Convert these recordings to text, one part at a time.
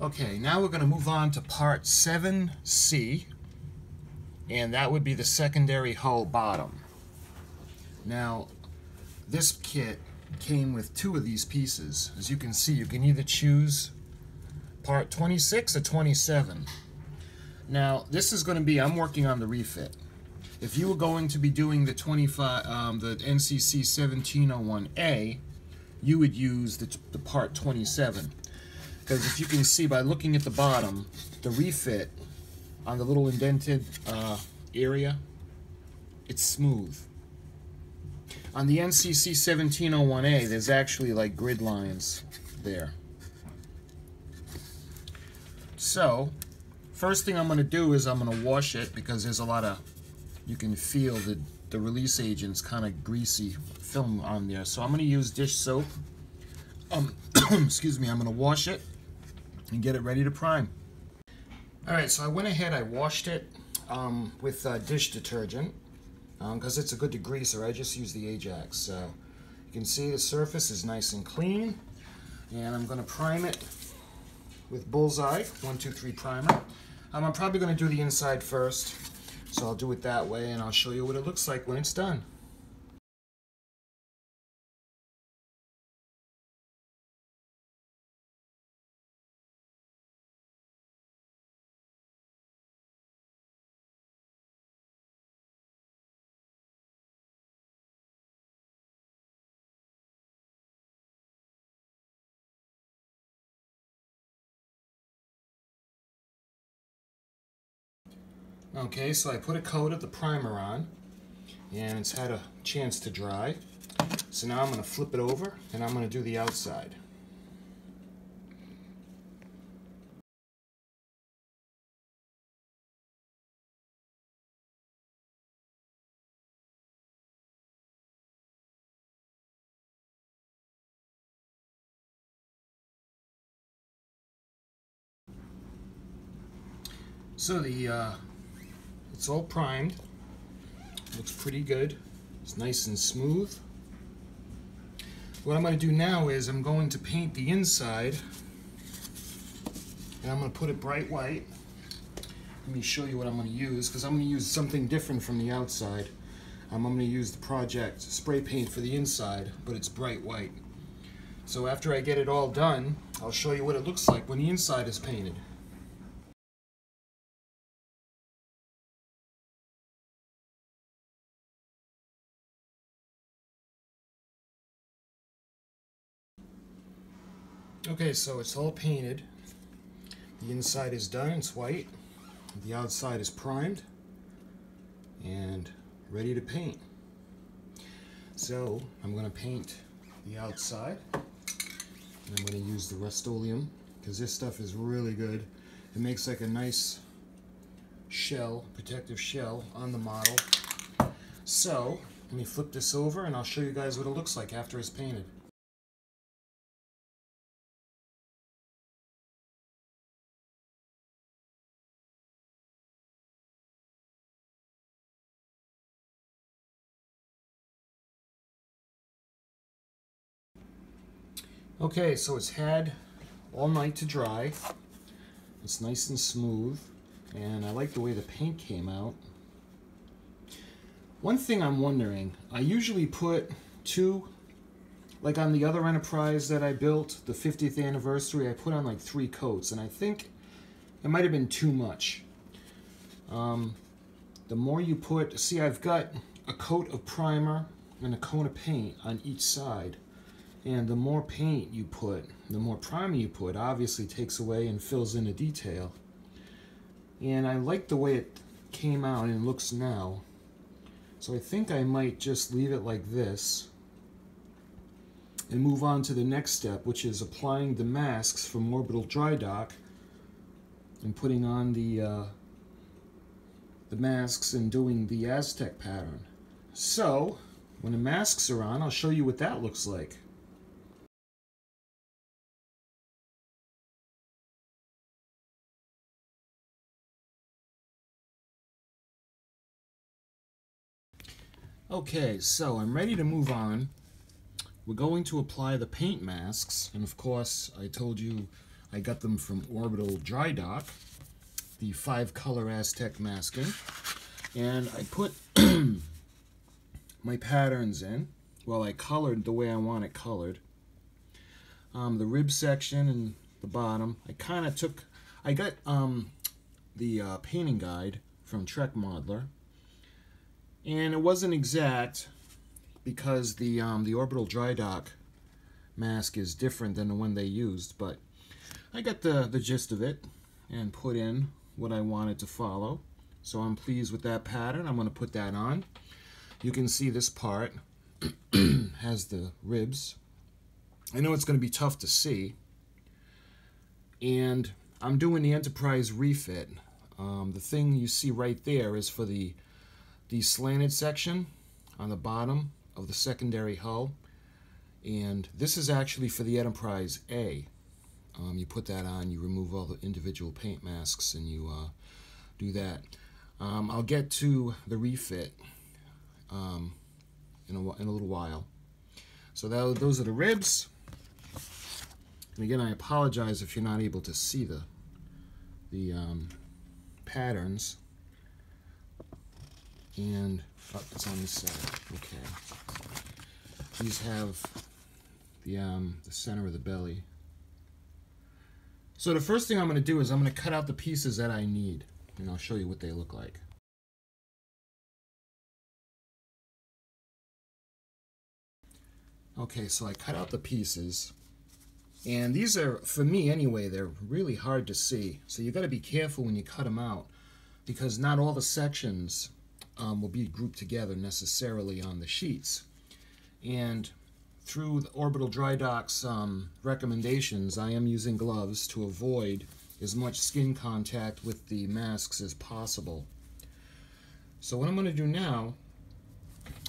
Okay, now we're going to move on to part 7C, and that would be the secondary hull bottom. Now, this kit came with two of these pieces. As you can see, you can either choose part 26 or 27. Now, this is going to be, I'm working on the refit. If you were going to be doing the 25, um, the NCC 1701A, you would use the, the part 27. Because if you can see by looking at the bottom, the refit on the little indented uh, area, it's smooth. On the NCC 1701A, there's actually like grid lines there. So, first thing I'm going to do is I'm going to wash it because there's a lot of, you can feel the, the release agent's kind of greasy film on there. So I'm going to use dish soap. Um, excuse me, I'm going to wash it and get it ready to prime. Alright, so I went ahead, I washed it um, with uh, dish detergent because um, it's a good degreaser. I just use the Ajax. So you can see the surface is nice and clean. And I'm going to prime it with Bullseye 123 primer. Um, I'm probably going to do the inside first. So I'll do it that way and I'll show you what it looks like when it's done. Okay, so I put a coat of the primer on and it's had a chance to dry. So now I'm going to flip it over and I'm going to do the outside. So the uh, it's all primed. Looks pretty good. It's nice and smooth. What I'm going to do now is I'm going to paint the inside and I'm going to put it bright white. Let me show you what I'm going to use because I'm going to use something different from the outside. Um, I'm going to use the Project spray paint for the inside, but it's bright white. So after I get it all done, I'll show you what it looks like when the inside is painted. Okay, so it's all painted. The inside is done, it's white. The outside is primed and ready to paint. So I'm going to paint the outside. And I'm going to use the Rust-Oleum because this stuff is really good. It makes like a nice shell, protective shell on the model. So let me flip this over and I'll show you guys what it looks like after it's painted. Okay, so it's had all night to dry. It's nice and smooth, and I like the way the paint came out. One thing I'm wondering, I usually put two, like on the other Enterprise that I built, the 50th anniversary, I put on like three coats, and I think it might have been too much. Um, the more you put, see I've got a coat of primer and a coat of paint on each side. And the more paint you put, the more primer you put, obviously takes away and fills in the detail. And I like the way it came out and looks now. So I think I might just leave it like this and move on to the next step, which is applying the masks from Orbital Dry Dock and putting on the, uh, the masks and doing the Aztec pattern. So, when the masks are on, I'll show you what that looks like. Okay, so I'm ready to move on. We're going to apply the paint masks, and of course, I told you I got them from Orbital Dry Dock, the five color Aztec masking. And I put my patterns in. Well, I colored the way I want it colored. Um, the rib section and the bottom, I kind of took, I got um, the uh, painting guide from Trek Modeler. And it wasn't exact because the um, the orbital dry dock mask is different than the one they used, but I got the, the gist of it and put in what I wanted to follow. So I'm pleased with that pattern. I'm going to put that on. You can see this part has the ribs. I know it's going to be tough to see. And I'm doing the Enterprise refit. Um, the thing you see right there is for the, the slanted section on the bottom of the secondary hull. And this is actually for the Enterprise A. Um, you put that on, you remove all the individual paint masks, and you uh, do that. Um, I'll get to the refit um, in, a, in a little while. So that, those are the ribs. And again, I apologize if you're not able to see the the um, patterns. And oh, it's on this side. Okay. These have the um, the center of the belly. So the first thing I'm going to do is I'm going to cut out the pieces that I need, and I'll show you what they look like. Okay, so I cut out the pieces. And these are, for me anyway, they're really hard to see. So you got to be careful when you cut them out because not all the sections um, will be grouped together necessarily on the sheets. And through the Orbital Dry Dock's um, recommendations, I am using gloves to avoid as much skin contact with the masks as possible. So what I'm going to do now,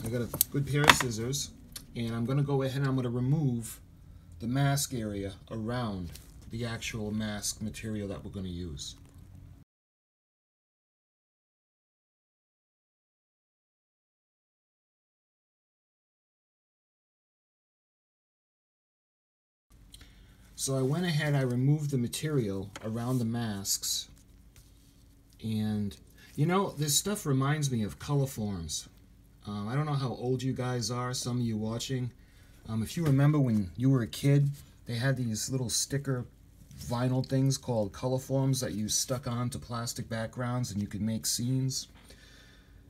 I got a good pair of scissors, and I'm going to go ahead and I'm going to remove the mask area around the actual mask material that we're going to use. So I went ahead, I removed the material around the masks, and you know, this stuff reminds me of Colorforms. Um, I don't know how old you guys are, some of you watching. Um, if you remember when you were a kid, they had these little sticker vinyl things called Colorforms that you stuck onto plastic backgrounds and you could make scenes.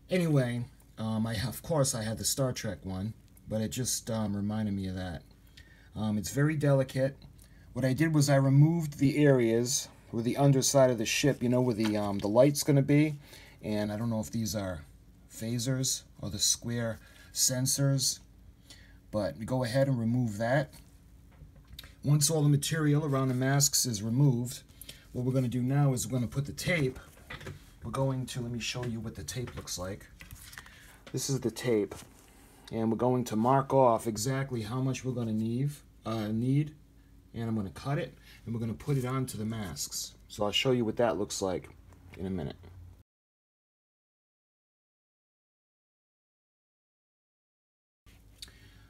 Anyway, um, I of course I had the Star Trek one, but it just um, reminded me of that. Um, it's very delicate. What I did was I removed the areas where the underside of the ship, you know, where the, um, the light's going to be. And I don't know if these are phasers or the square sensors. But go ahead and remove that. Once all the material around the masks is removed, what we're going to do now is we're going to put the tape. We're going to, let me show you what the tape looks like. This is the tape. And we're going to mark off exactly how much we're going to need. Uh, need and I'm going to cut it and we're going to put it onto the masks. So I'll show you what that looks like in a minute.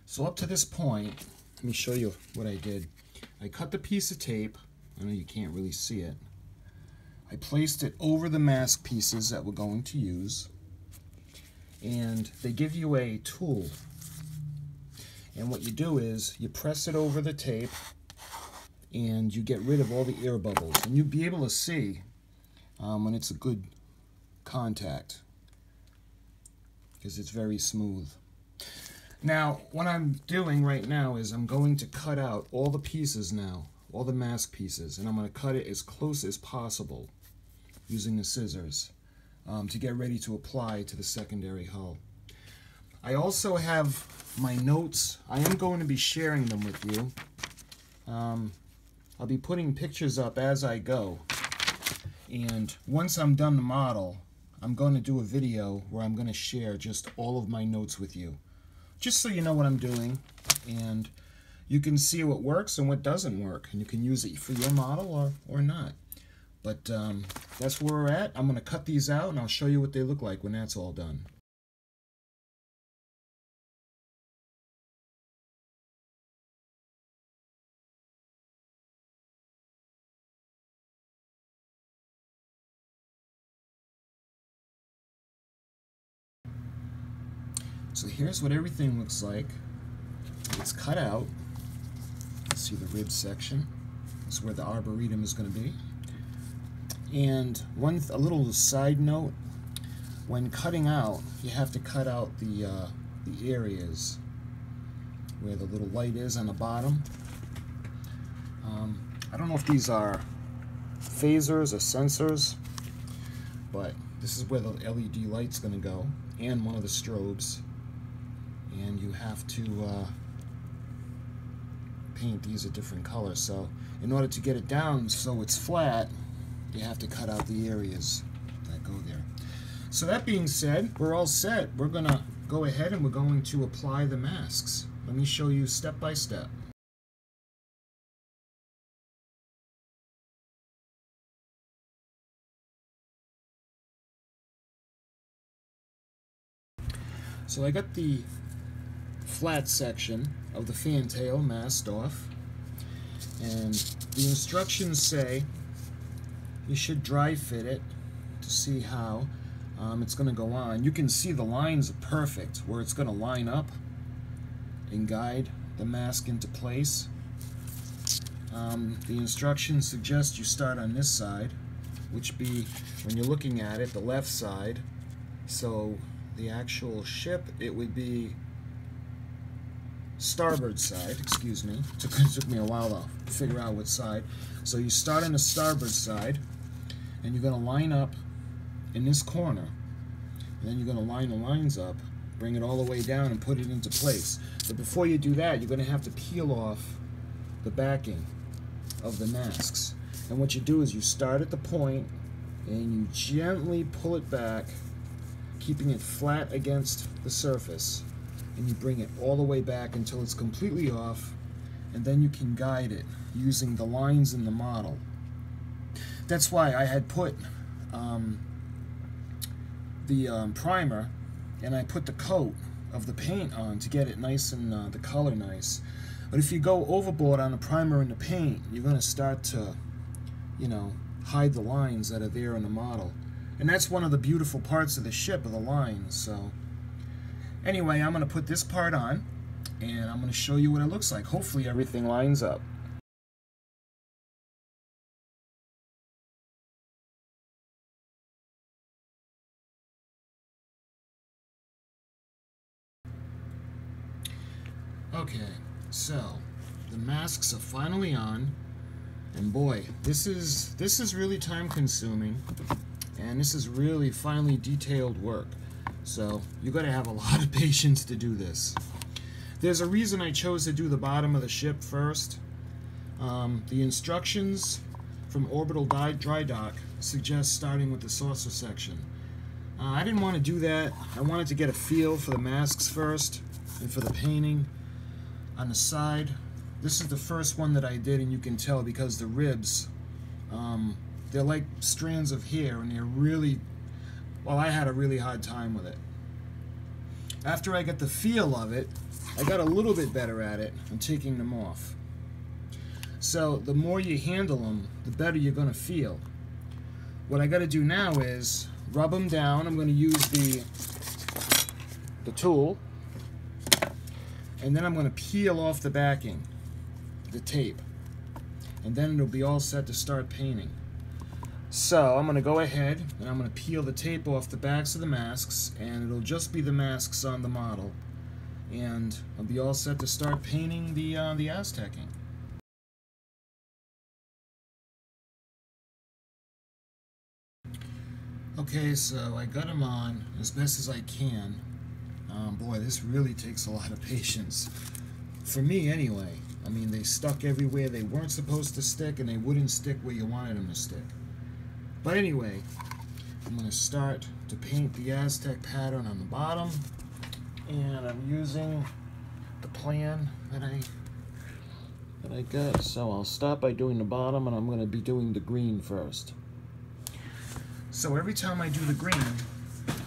So up to this point, let me show you what I did. I cut the piece of tape. I know you can't really see it. I placed it over the mask pieces that we're going to use. And they give you a tool. And what you do is you press it over the tape and you get rid of all the air bubbles. And you'll be able to see um, when it's a good contact because it's very smooth. Now, what I'm doing right now is I'm going to cut out all the pieces now, all the mask pieces, and I'm going to cut it as close as possible using the scissors um, to get ready to apply to the secondary hull. I also have my notes. I am going to be sharing them with you. Um, I'll be putting pictures up as I go. And once I'm done the model, I'm going to do a video where I'm going to share just all of my notes with you. Just so you know what I'm doing. And you can see what works and what doesn't work. And you can use it for your model or, or not. But um, that's where we're at. I'm going to cut these out and I'll show you what they look like when that's all done. Here's what everything looks like. It's cut out. See the rib section. This is where the arboretum is going to be. And one a little side note: when cutting out, you have to cut out the uh, the areas where the little light is on the bottom. Um, I don't know if these are phasers or sensors, but this is where the LED light's going to go, and one of the strobes. And you have to uh, paint these a different color. So in order to get it down so it's flat, you have to cut out the areas that go there. So that being said, we're all set. We're going to go ahead and we're going to apply the masks. Let me show you step by step. So I got the flat section of the fantail masked off and the instructions say you should dry fit it to see how um, it's going to go on. You can see the lines are perfect where it's going to line up and guide the mask into place. Um, the instructions suggest you start on this side, which be, when you're looking at it, the left side. So the actual ship, it would be starboard side, excuse me. It took, it took me a while to figure out what side. So you start on the starboard side, and you're going to line up in this corner. And then you're going to line the lines up, bring it all the way down, and put it into place. But before you do that, you're going to have to peel off the backing of the masks. And what you do is you start at the point, and you gently pull it back keeping it flat against the surface and you bring it all the way back until it's completely off and then you can guide it using the lines in the model. That's why I had put um, the um, primer and I put the coat of the paint on to get it nice and uh, the color nice. But if you go overboard on the primer and the paint, you're going to start to, you know, hide the lines that are there in the model. And that's one of the beautiful parts of the ship, of the lines. So anyway, I'm going to put this part on, and I'm going to show you what it looks like. Hopefully everything lines up. Okay, so the masks are finally on, and boy, this is this is really time consuming and this is really finely detailed work. So you got to have a lot of patience to do this. There's a reason I chose to do the bottom of the ship first. Um, the instructions from Orbital Dry Dock suggest starting with the saucer section. Uh, I didn't want to do that. I wanted to get a feel for the masks first and for the painting on the side. This is the first one that I did and you can tell because the ribs um, they're like strands of hair and they're really well I had a really hard time with it. After I got the feel of it I got a little bit better at it and taking them off. So the more you handle them the better you're gonna feel. What I got to do now is rub them down. I'm going to use the the tool. And then I'm going to peel off the backing the tape. And then it'll be all set to start painting so I'm going to go ahead and I'm going to peel the tape off the backs of the masks and it'll just be the masks on the model. And I'll be all set to start painting the, uh, the Aztecing. Okay, so I got them on as best as I can. Um, boy, this really takes a lot of patience. For me, anyway. I mean, they stuck everywhere they weren't supposed to stick, and they wouldn't stick where you wanted them to stick. But anyway, I'm going to start to paint the Aztec pattern on the bottom. And I'm using the plan that I that I got. So I'll start by doing the bottom and I'm going to be doing the green first. So every time I do the green,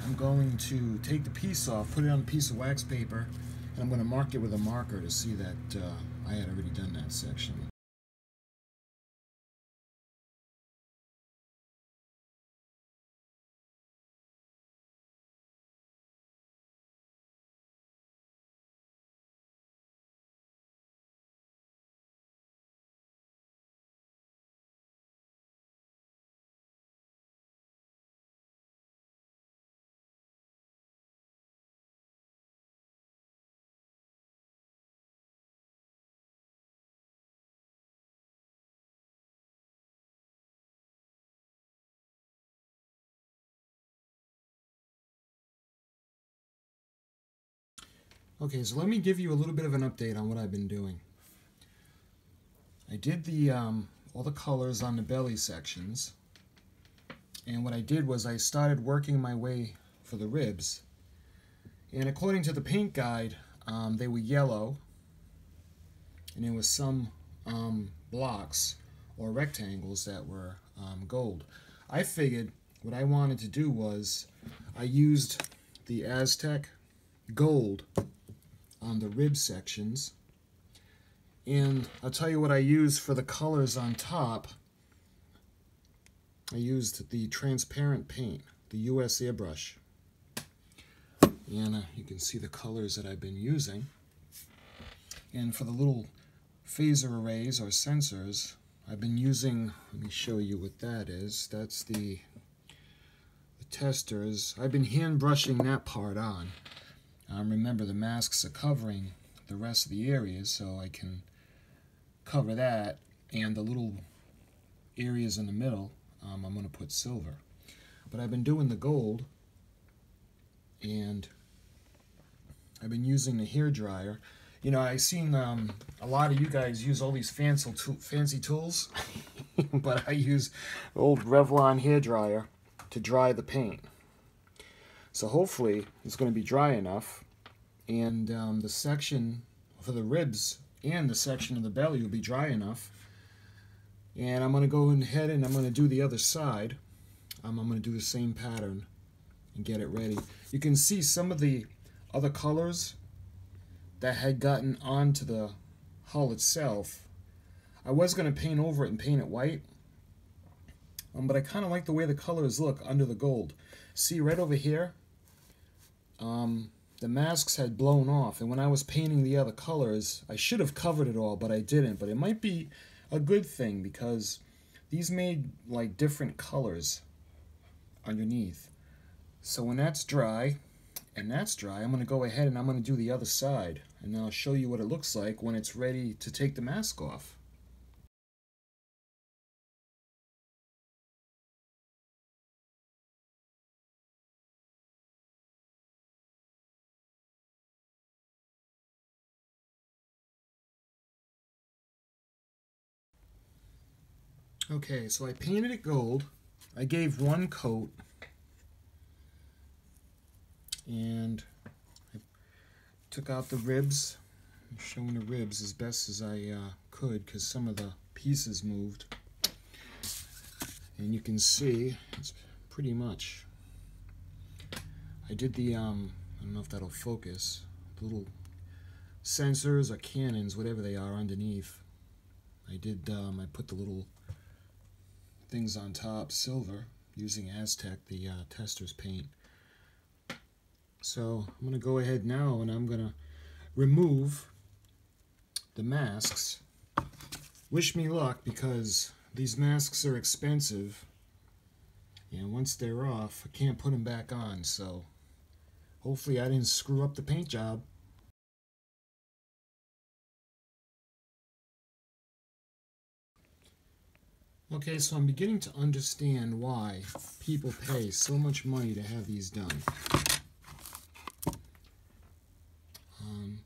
I'm going to take the piece off, put it on a piece of wax paper, and I'm going to mark it with a marker to see that uh, I had already done that section. Okay, so let me give you a little bit of an update on what I've been doing. I did the um, all the colors on the belly sections, and what I did was I started working my way for the ribs. And according to the paint guide, um, they were yellow, and there was some um, blocks or rectangles that were um, gold. I figured what I wanted to do was I used the Aztec gold on the rib sections. And I'll tell you what I use for the colors on top. I used the transparent paint the US airbrush. And uh, you can see the colors that I've been using. And for the little phaser arrays or sensors I've been using let me show you what that is. That's the Testors. I've been hand brushing that part on. Um, remember the masks are covering the rest of the areas so I can cover that and the little areas in the middle um, I'm going to put silver. But I've been doing the gold and I've been using the hair dryer. You know, I've seen um, a lot of you guys use all these fancy, fancy tools, but I use old Revlon hair dryer to dry the paint. So hopefully it's going to be dry enough and um, the section for the ribs and the section of the belly will be dry enough. And I'm going to go ahead and I'm going to do the other side. Um, I'm going to do the same pattern and get it ready. You can see some of the other colors that had gotten onto the hull itself. I was going to paint over it and paint it white, um, but I kind of like the way the colors look under the gold. See right over here, um, the masks had blown off, and when I was painting the other colors, I should have covered it all, but I didn't. But it might be a good thing because these made like different colors underneath. So when that's dry, and that's dry, I'm going to go ahead and I'm going to do the other side. And I'll show you what it looks like when it's ready to take the mask off. Okay, so I painted it gold. I gave one coat. And I took out the ribs. I'm showing the ribs as best as I uh, could because some of the pieces moved. And you can see it's pretty much. I did the, um, I don't know if that'll focus, the little sensors or cannons, whatever they are underneath. I did, um, I put the little things on top silver using Aztec, the uh, Testor's paint. So I'm going to go ahead now and I'm going to remove the masks. Wish me luck because these masks are expensive and once they're off I can't put them back on so hopefully I didn't screw up the paint job. Okay, so I'm beginning to understand why people pay so much money to have these done. Um,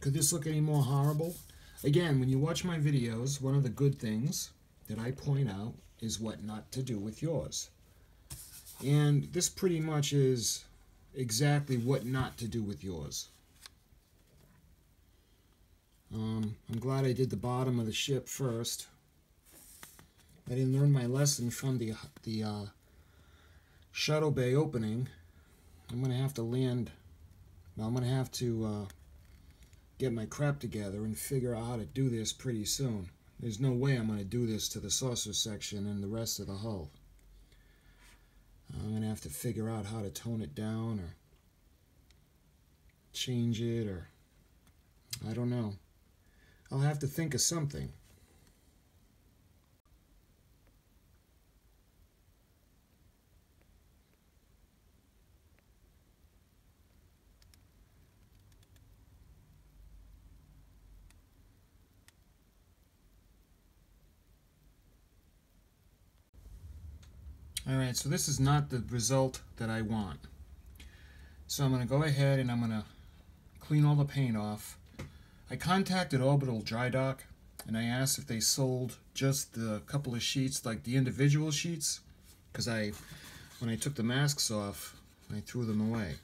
could this look any more horrible? Again, when you watch my videos, one of the good things that I point out is what not to do with yours. And this pretty much is exactly what not to do with yours. Um, I'm glad I did the bottom of the ship first. I didn't learn my lesson from the, the uh, shuttle bay opening. I'm going to have to land, well, I'm going to have to uh, get my crap together and figure out how to do this pretty soon. There's no way I'm going to do this to the saucer section and the rest of the hull. I'm going to have to figure out how to tone it down or change it or I don't know. I'll have to think of something. Alright, so this is not the result that I want. So I'm going to go ahead and I'm going to clean all the paint off. I contacted Orbital Dry Dock and I asked if they sold just the couple of sheets, like the individual sheets, because I, when I took the masks off, I threw them away.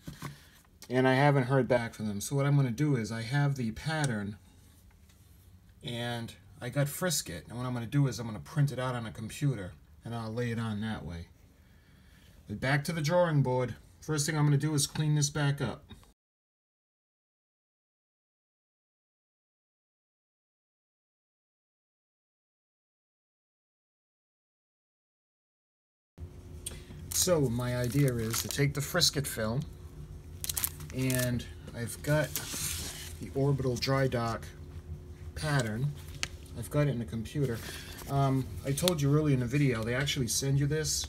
And I haven't heard back from them. So what I'm going to do is I have the pattern and I got Frisket. And what I'm going to do is I'm going to print it out on a computer and I'll lay it on that way. Back to the drawing board. First thing I'm going to do is clean this back up. So my idea is to take the Frisket film and I've got the orbital dry dock pattern. I've got it in the computer. Um, I told you earlier in the video, they actually send you this.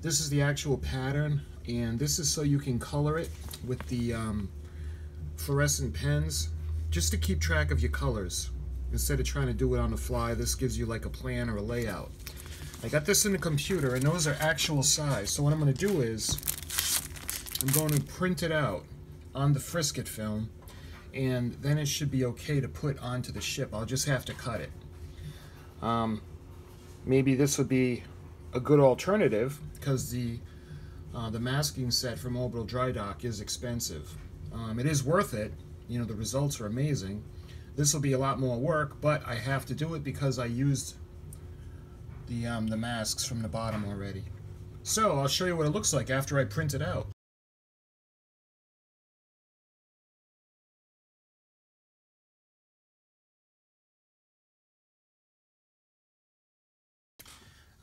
This is the actual pattern and this is so you can color it with the um, fluorescent pens just to keep track of your colors. Instead of trying to do it on the fly, this gives you like a plan or a layout. I got this in the computer and those are actual size. So what I'm going to do is I'm going to print it out on the Frisket film and then it should be okay to put onto the ship. I'll just have to cut it. Um, maybe this would be a good alternative because the uh, the masking set from Orbital Dry Dock is expensive. Um, it is worth it. You know, the results are amazing. This will be a lot more work, but I have to do it because I used the, um, the masks from the bottom already. So I'll show you what it looks like after I print it out.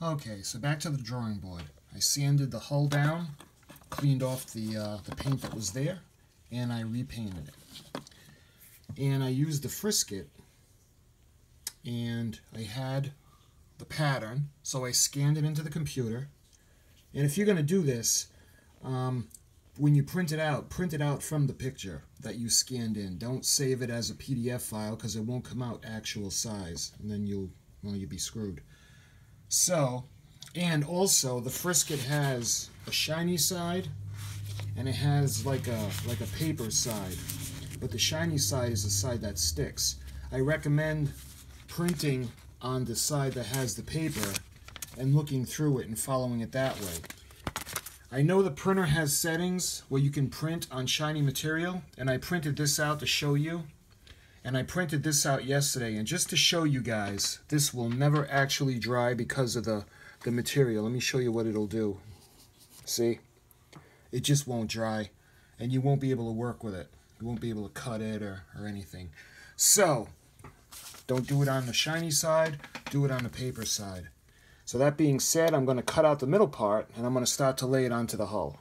Okay, so back to the drawing board. I sanded the hull down, cleaned off the, uh, the paint that was there, and I repainted it. And I used the frisket, and I had the pattern, so I scanned it into the computer. And if you're going to do this, um, when you print it out, print it out from the picture that you scanned in. Don't save it as a PDF file because it won't come out actual size, and then you'll well you'll be screwed. So and also, the frisket has a shiny side, and it has like a like a paper side. But the shiny side is the side that sticks. I recommend printing on the side that has the paper and looking through it and following it that way. I know the printer has settings where you can print on shiny material, and I printed this out to show you. And I printed this out yesterday, and just to show you guys, this will never actually dry because of the the material. Let me show you what it'll do. See? It just won't dry. And you won't be able to work with it. You won't be able to cut it or, or anything. So, don't do it on the shiny side. Do it on the paper side. So that being said, I'm going to cut out the middle part and I'm going to start to lay it onto the hull.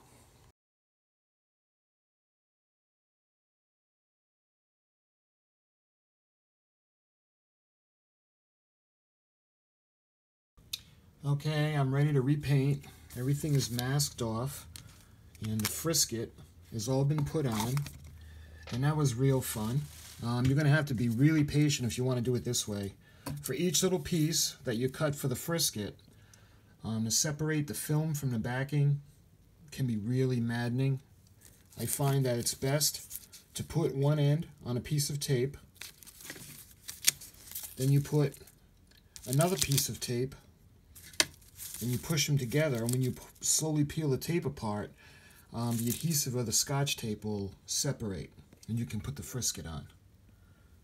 Okay, I'm ready to repaint. Everything is masked off and the frisket has all been put on and that was real fun. Um, you're going to have to be really patient if you want to do it this way. For each little piece that you cut for the frisket, um, to separate the film from the backing can be really maddening. I find that it's best to put one end on a piece of tape, then you put another piece of tape and you push them together, and when you slowly peel the tape apart, um, the adhesive or the scotch tape will separate, and you can put the frisket on.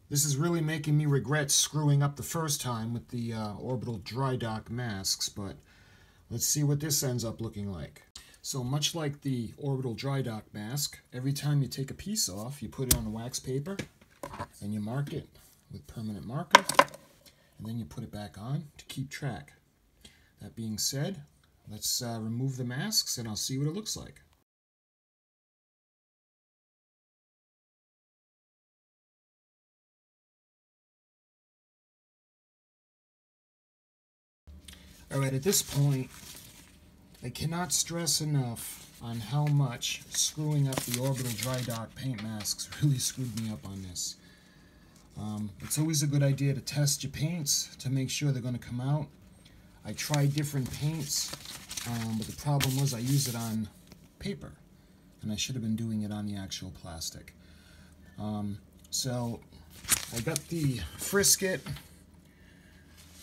This is really making me regret screwing up the first time with the uh, orbital dry dock masks, but let's see what this ends up looking like. So much like the orbital dry dock mask, every time you take a piece off, you put it on the wax paper, and you mark it with permanent marker, and then you put it back on to keep track. That being said, let's uh, remove the masks and I'll see what it looks like. Alright, at this point, I cannot stress enough on how much screwing up the orbital dry dock paint masks really screwed me up on this. Um, it's always a good idea to test your paints to make sure they're going to come out I tried different paints, um, but the problem was I used it on paper, and I should have been doing it on the actual plastic. Um, so I got the frisket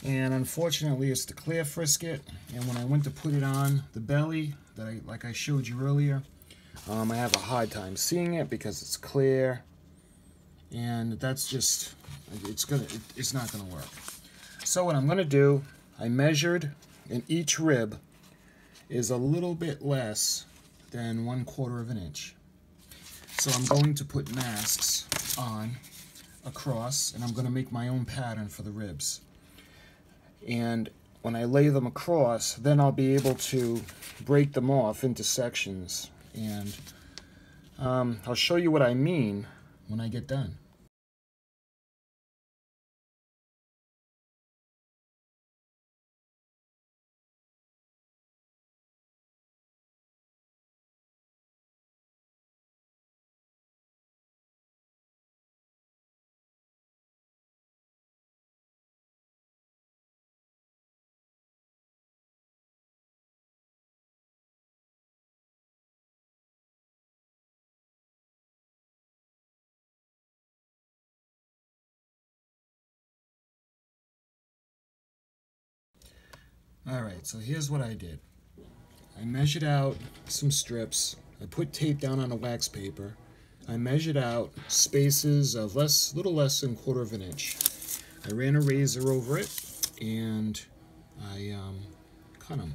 and unfortunately it's the clear frisket and when I went to put it on the belly that I like I showed you earlier um, I have a hard time seeing it because it's clear and that's just it's gonna it's not gonna work so what I'm gonna do I measured and each rib is a little bit less than one quarter of an inch so I'm going to put masks on across and I'm going to make my own pattern for the ribs and when I lay them across, then I'll be able to break them off into sections. And um, I'll show you what I mean when I get done. Alright, so here's what I did. I measured out some strips. I put tape down on a wax paper. I measured out spaces of less, little less than quarter of an inch. I ran a razor over it and I um, cut them.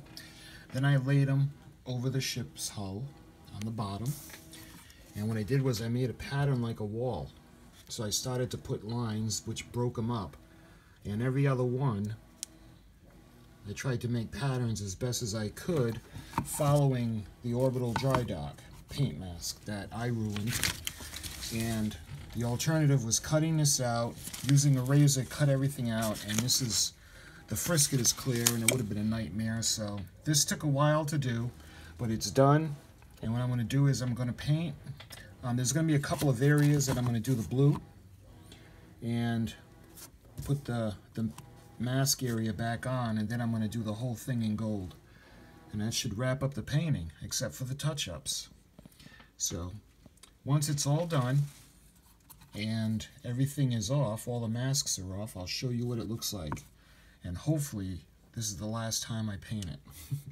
Then I laid them over the ship's hull on the bottom. And what I did was I made a pattern like a wall. So I started to put lines which broke them up. And every other one I tried to make patterns as best as I could following the orbital dry dock paint mask that I ruined. And the alternative was cutting this out, using a razor, cut everything out, and this is, the frisket is clear and it would have been a nightmare. So this took a while to do, but it's done. And what I'm gonna do is I'm gonna paint. Um, there's gonna be a couple of areas that I'm gonna do the blue and put the, the mask area back on and then I'm going to do the whole thing in gold. And that should wrap up the painting, except for the touch-ups. So, once it's all done, and everything is off, all the masks are off, I'll show you what it looks like. And hopefully, this is the last time I paint it.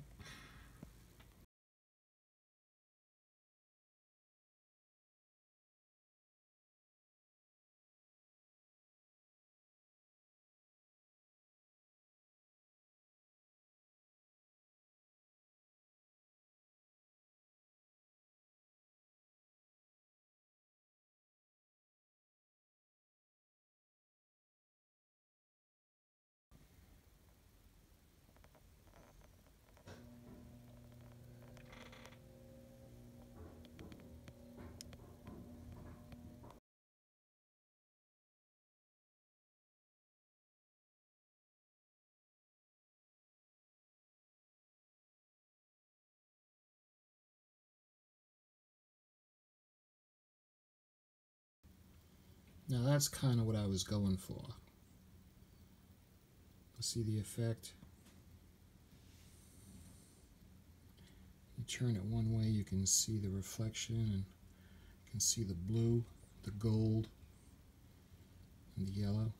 Now that's kind of what I was going for. See the effect? You turn it one way, you can see the reflection and you can see the blue, the gold, and the yellow.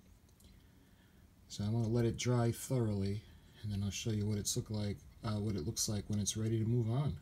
So I'm going to let it dry thoroughly and then I'll show you what it's look like, uh, what it looks like when it's ready to move on.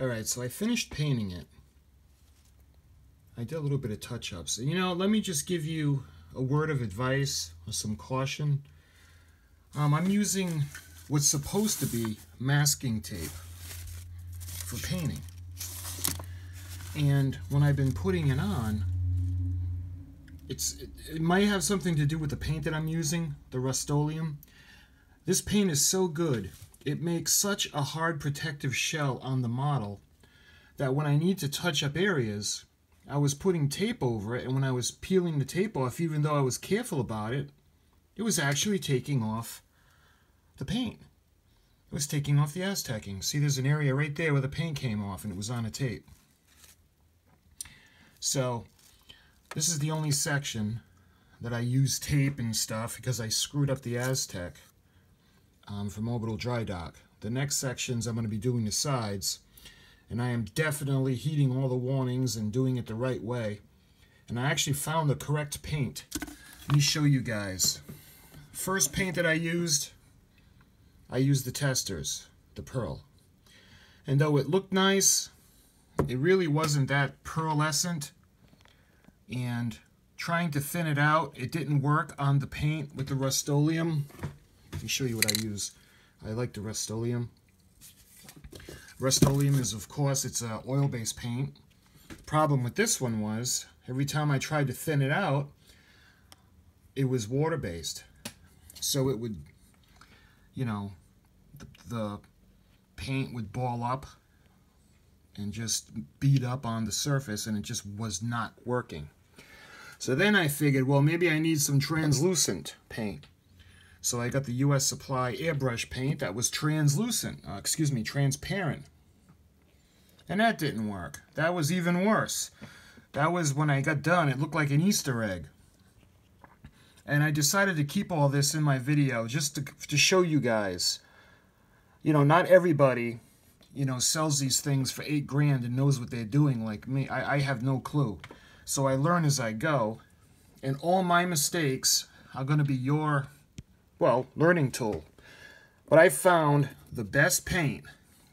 Alright, so I finished painting it. I did a little bit of touch-ups. You know, let me just give you a word of advice or some caution. Um, I'm using what's supposed to be masking tape for painting. And when I've been putting it on, it's it, it might have something to do with the paint that I'm using, the Rust-Oleum. This paint is so good. It makes such a hard protective shell on the model that when I need to touch up areas, I was putting tape over it, and when I was peeling the tape off, even though I was careful about it, it was actually taking off the paint. It was taking off the Aztecing. See, there's an area right there where the paint came off, and it was on a tape. So, this is the only section that I use tape and stuff because I screwed up the Aztec um, from Orbital Dry Dock. The next sections I'm going to be doing the sides and I am definitely heeding all the warnings and doing it the right way. And I actually found the correct paint. Let me show you guys. First paint that I used, I used the Testors, the pearl. And though it looked nice, it really wasn't that pearlescent. And trying to thin it out, it didn't work on the paint with the Rust-Oleum. Me show you what I use. I like the Rust-Oleum. Rust-Oleum is, of course, it's a oil-based paint. Problem with this one was, every time I tried to thin it out, it was water-based. So it would, you know, the, the paint would ball up and just beat up on the surface and it just was not working. So then I figured, well, maybe I need some translucent paint. So I got the US Supply airbrush paint that was translucent, uh, excuse me, transparent. And that didn't work. That was even worse. That was when I got done, it looked like an Easter egg. And I decided to keep all this in my video just to, to show you guys. You know, not everybody, you know, sells these things for eight grand and knows what they're doing like me. I, I have no clue. So I learn as I go. And all my mistakes are going to be your well, learning tool. But I found the best paint,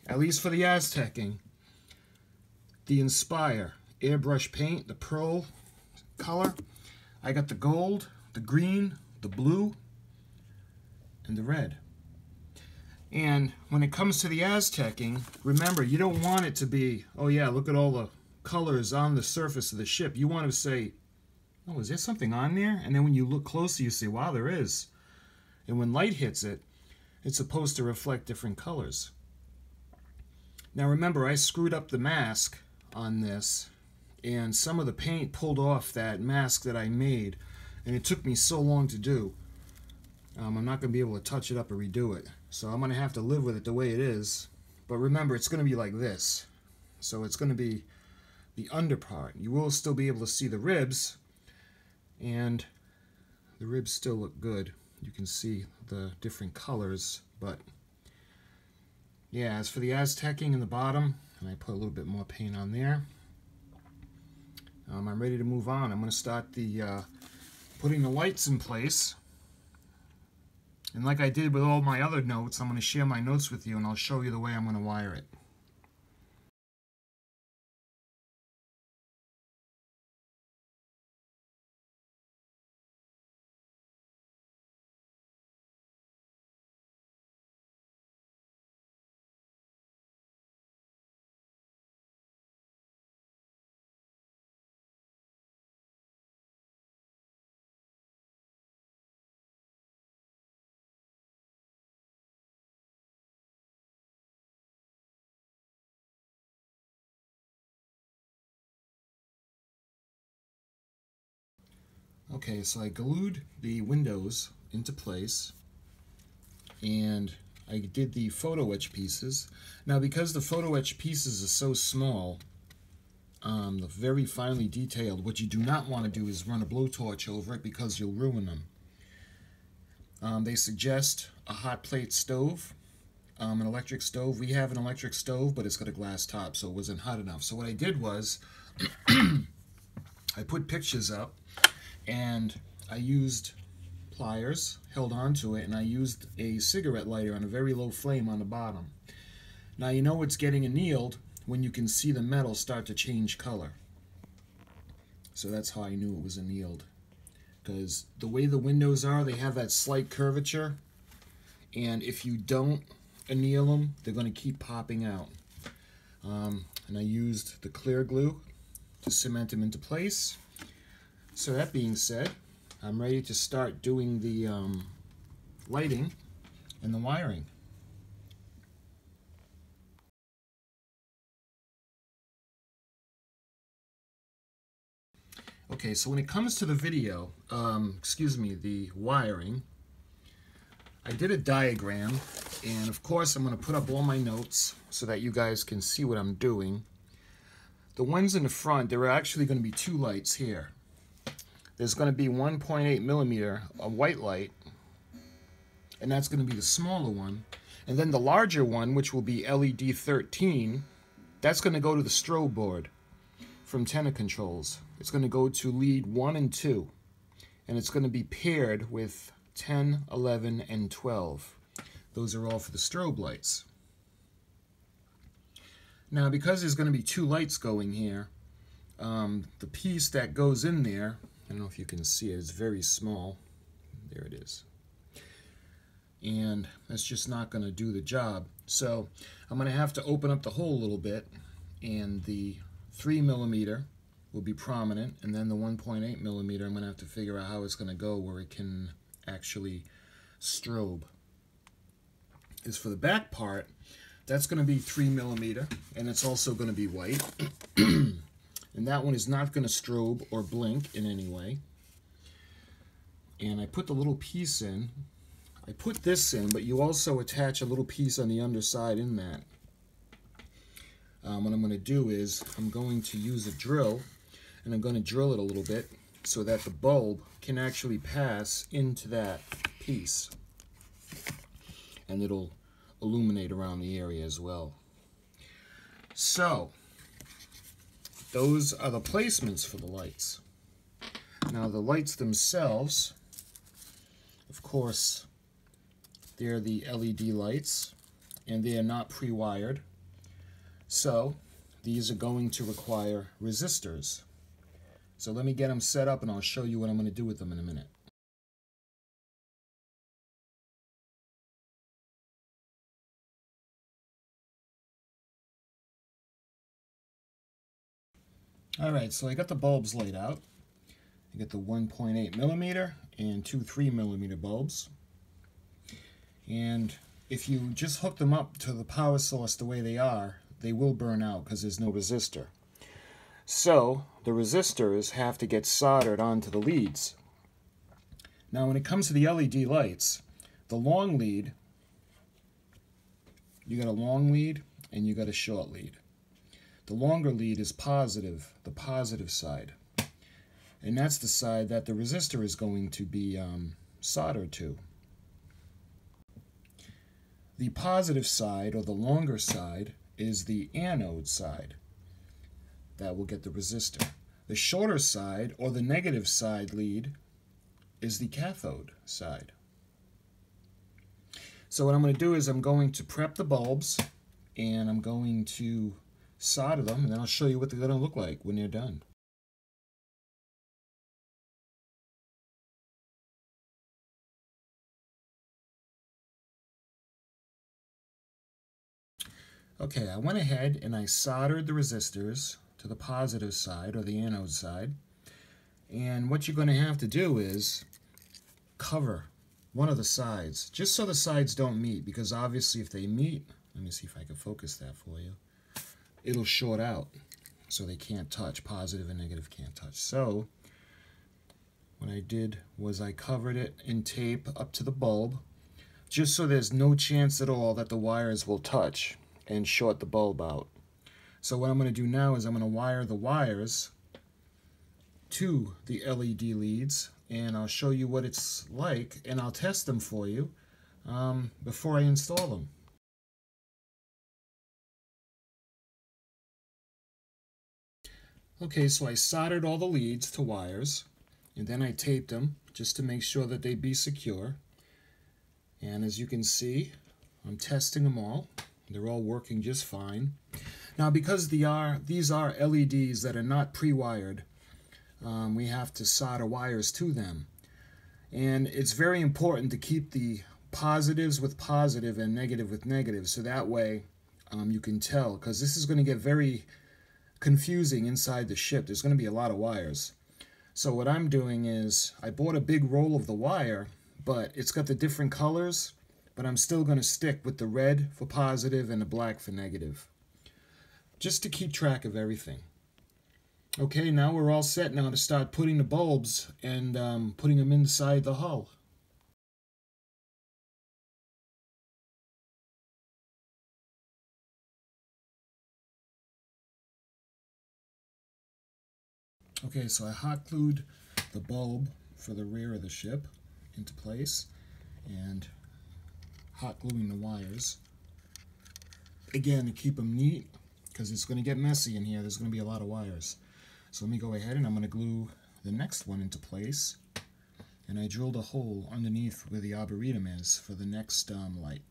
at least for the Aztecing, the Inspire airbrush paint, the pearl color. I got the gold, the green, the blue, and the red. And when it comes to the Aztecing, remember, you don't want it to be, oh yeah, look at all the colors on the surface of the ship. You want to say, oh, is there something on there? And then when you look closer, you say, wow, there is. And when light hits it, it's supposed to reflect different colors. Now remember, I screwed up the mask on this, and some of the paint pulled off that mask that I made, and it took me so long to do. Um, I'm not going to be able to touch it up or redo it. So I'm going to have to live with it the way it is. But remember, it's going to be like this. So it's going to be the under part. You will still be able to see the ribs, and the ribs still look good you can see the different colors, but yeah, as for the Aztecing in the bottom, and I put a little bit more paint on there, um, I'm ready to move on. I'm going to start the uh, putting the lights in place. And like I did with all my other notes, I'm going to share my notes with you and I'll show you the way I'm going to wire it. Okay, so I glued the windows into place and I did the photo etch pieces. Now because the photo etch pieces are so small, um, very finely detailed, what you do not want to do is run a blowtorch over it because you'll ruin them. Um, they suggest a hot plate stove, um, an electric stove. We have an electric stove, but it's got a glass top, so it wasn't hot enough. So what I did was, I put pictures up and I used pliers, held onto it, and I used a cigarette lighter on a very low flame on the bottom. Now you know it's getting annealed when you can see the metal start to change color. So that's how I knew it was annealed. Because the way the windows are, they have that slight curvature. And if you don't anneal them, they're going to keep popping out. Um, and I used the clear glue to cement them into place. So that being said, I'm ready to start doing the um, lighting and the wiring. Okay, so when it comes to the video, um, excuse me, the wiring, I did a diagram, and of course I'm going to put up all my notes so that you guys can see what I'm doing. The ones in the front, there are actually going to be two lights here. There's going to be 1.8 millimeter, a white light, and that's going to be the smaller one. And then the larger one, which will be LED 13, that's going to go to the strobe board from Tenor Controls. It's going to go to lead 1 and 2, and it's going to be paired with 10, 11, and 12. Those are all for the strobe lights. Now, because there's going to be two lights going here, um, the piece that goes in there, I don't know if you can see it, it's very small. There it is. And that's just not going to do the job. So I'm going to have to open up the hole a little bit, and the 3 millimeter will be prominent, and then the 1.8 millimeter, I'm going to have to figure out how it's going to go where it can actually strobe. Is for the back part, that's going to be 3 millimeter, and it's also going to be white. and that one is not going to strobe or blink in any way. And I put the little piece in. I put this in, but you also attach a little piece on the underside in that. Um, what I'm going to do is I'm going to use a drill and I'm going to drill it a little bit so that the bulb can actually pass into that piece and it'll illuminate around the area as well. So, those are the placements for the lights. Now the lights themselves, of course, they're the LED lights and they are not pre-wired. So these are going to require resistors. So let me get them set up and I'll show you what I'm going to do with them in a minute. Alright, so I got the bulbs laid out. I got the 1.8 millimeter and two 3 millimeter bulbs. And if you just hook them up to the power source the way they are, they will burn out because there's no resistor. So the resistors have to get soldered onto the leads. Now when it comes to the LED lights, the long lead, you got a long lead and you got a short lead. The longer lead is positive, the positive side. And that's the side that the resistor is going to be um, soldered to. The positive side, or the longer side, is the anode side that will get the resistor. The shorter side, or the negative side lead, is the cathode side. So what I'm going to do is I'm going to prep the bulbs, and I'm going to solder them, and then I'll show you what they're going to look like when they're done. Okay, I went ahead and I soldered the resistors to the positive side or the anode side. And what you're going to have to do is cover one of the sides, just so the sides don't meet, because obviously if they meet, let me see if I can focus that for you, it'll short out, so they can't touch, positive and negative can't touch. So what I did was I covered it in tape up to the bulb, just so there's no chance at all that the wires will touch and short the bulb out. So what I'm going to do now is I'm going to wire the wires to the LED leads and I'll show you what it's like and I'll test them for you um, before I install them. Okay, so I soldered all the leads to wires and then I taped them just to make sure that they be secure. And as you can see, I'm testing them all. They're all working just fine. Now, because the are, these are LEDs that are not pre-wired, um, we have to solder wires to them. And it's very important to keep the positives with positive and negative with negative, so that way um, you can tell, because this is going to get very confusing inside the ship. There's going to be a lot of wires. So what I'm doing is I bought a big roll of the wire, but it's got the different colors, but I'm still going to stick with the red for positive and the black for negative, just to keep track of everything. Okay, now we're all set now to start putting the bulbs and um, putting them inside the hull. Okay, so I hot glued the bulb for the rear of the ship into place and hot gluing the wires. Again, to keep them neat, because it's going to get messy in here. There's going to be a lot of wires. So let me go ahead and I'm going to glue the next one into place. And I drilled a hole underneath where the arboretum is for the next um, light.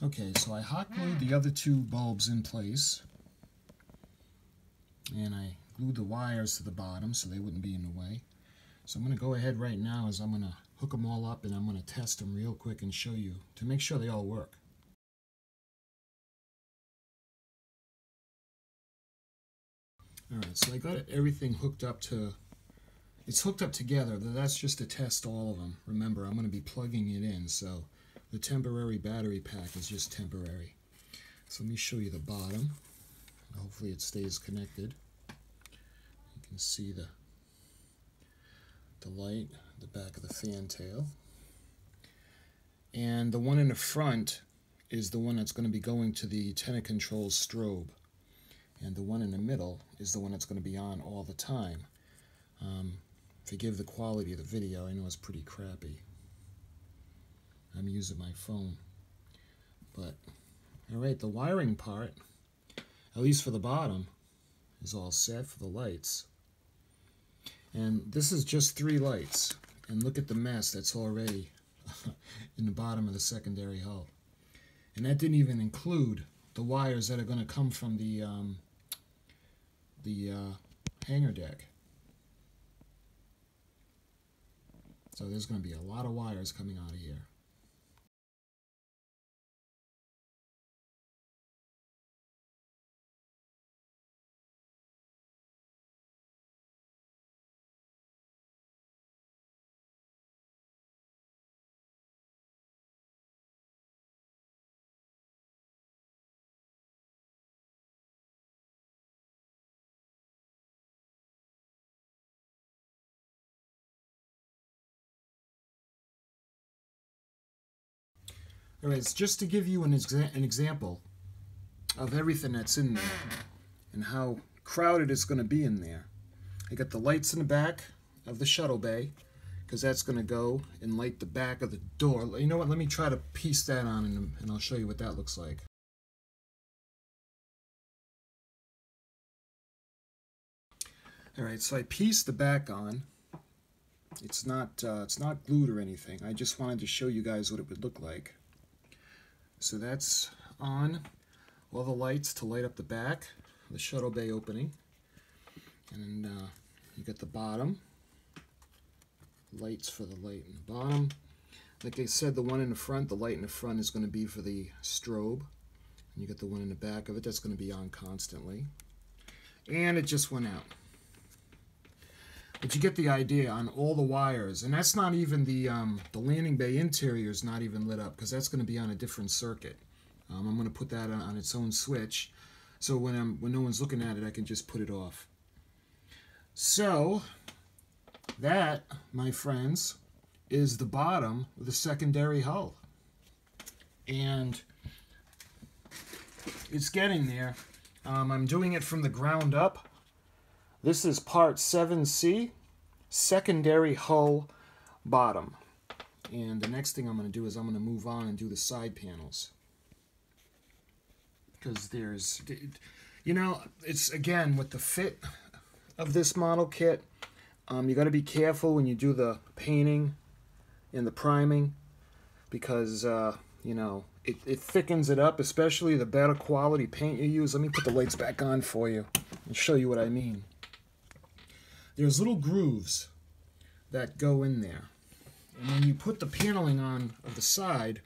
Okay, so I hot glued the other two bulbs in place. And I glued the wires to the bottom so they wouldn't be in the way. So I'm going to go ahead right now as I'm going to hook them all up and I'm going to test them real quick and show you to make sure they all work. Alright, so I got everything hooked up to, it's hooked up together, that's just to test all of them. Remember, I'm going to be plugging it in, so the temporary battery pack is just temporary. So let me show you the bottom. Hopefully it stays connected. You can see the, the light, the back of the fantail. And the one in the front is the one that's going to be going to the tenant control strobe. And the one in the middle is the one that's going to be on all the time. Um, forgive the quality of the video, I know it's pretty crappy. I'm using my phone. But, alright, the wiring part, at least for the bottom, is all set for the lights. And this is just three lights. And look at the mess that's already in the bottom of the secondary hull. And that didn't even include the wires that are going to come from the um, the uh, hangar deck. So there's going to be a lot of wires coming out of here. All right, it's just to give you an, exa an example of everything that's in there and how crowded it's going to be in there. I got the lights in the back of the shuttle bay because that's going to go and light the back of the door. You know what? Let me try to piece that on and, and I'll show you what that looks like. All right, so I pieced the back on. It's not uh, it's not glued or anything. I just wanted to show you guys what it would look like. So that's on all the lights to light up the back, the shuttle bay opening. And uh, you get the bottom, lights for the light in the bottom. Like I said, the one in the front, the light in the front is going to be for the strobe. And you get the one in the back of it, that's going to be on constantly. And it just went out. But you get the idea on all the wires, and that's not even the um, the landing bay interior is not even lit up because that's going to be on a different circuit. Um, I'm going to put that on, on, its own switch, so when I'm when no one's looking at it, I can just put it off. So that, my friends, is the bottom of the secondary hull, and it's getting there. Um, I'm doing it from the ground up. This is part 7C, secondary hull bottom. And the next thing I'm going to do is I'm going to move on and do the side panels. Because there's, you know, it's again with the fit of this model kit, um, you got to be careful when you do the painting and the priming because, uh, you know, it, it thickens it up, especially the better quality paint you use. Let me put the lights back on for you and show you what I mean there's little grooves that go in there. And when you put the paneling on of the side,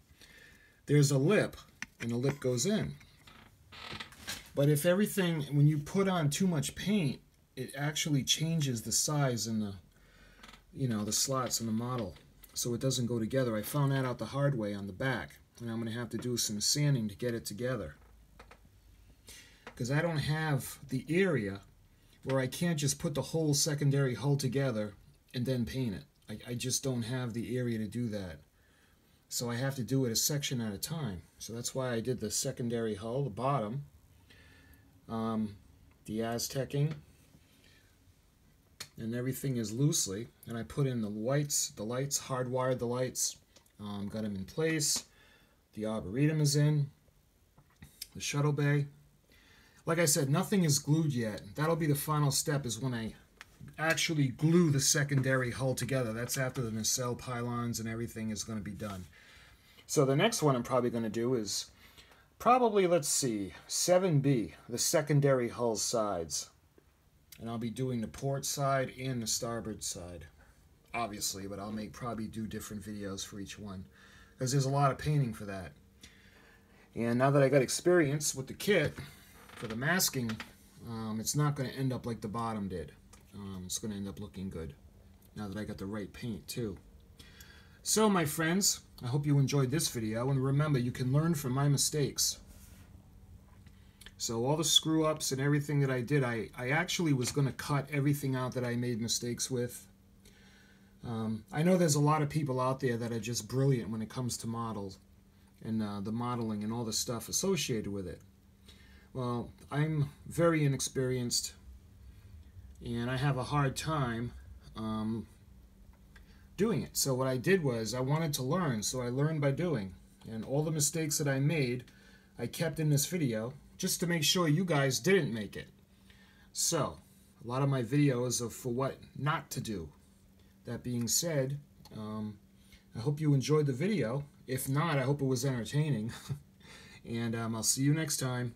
there's a lip, and the lip goes in. But if everything, when you put on too much paint, it actually changes the size and the, you know, the slots in the model. So it doesn't go together. I found that out the hard way on the back. And I'm going to have to do some sanding to get it together. Because I don't have the area where I can't just put the whole secondary hull together and then paint it. I, I just don't have the area to do that. So I have to do it a section at a time. So that's why I did the secondary hull, the bottom, um, the Aztecing, and everything is loosely. And I put in the lights, the lights, hardwired the lights, um, got them in place. The arboretum is in, the shuttle bay. Like I said, nothing is glued yet. That'll be the final step is when I actually glue the secondary hull together. That's after the nacelle pylons and everything is going to be done. So the next one I'm probably going to do is probably, let's see, 7B, the secondary hull sides. And I'll be doing the port side and the starboard side, obviously, but I'll make probably do different videos for each one because there's a lot of painting for that. And now that I got experience with the kit for the masking, um, it's not going to end up like the bottom did. Um, it's going to end up looking good now that I got the right paint too. So my friends, I hope you enjoyed this video and remember you can learn from my mistakes. So all the screw ups and everything that I did, I, I actually was going to cut everything out that I made mistakes with. Um, I know there's a lot of people out there that are just brilliant when it comes to models and uh, the modeling and all the stuff associated with it. Well, I'm very inexperienced and I have a hard time um, doing it. So what I did was I wanted to learn, so I learned by doing. And all the mistakes that I made, I kept in this video just to make sure you guys didn't make it. So, a lot of my videos are for what not to do. That being said, um, I hope you enjoyed the video. If not, I hope it was entertaining. and um, I'll see you next time.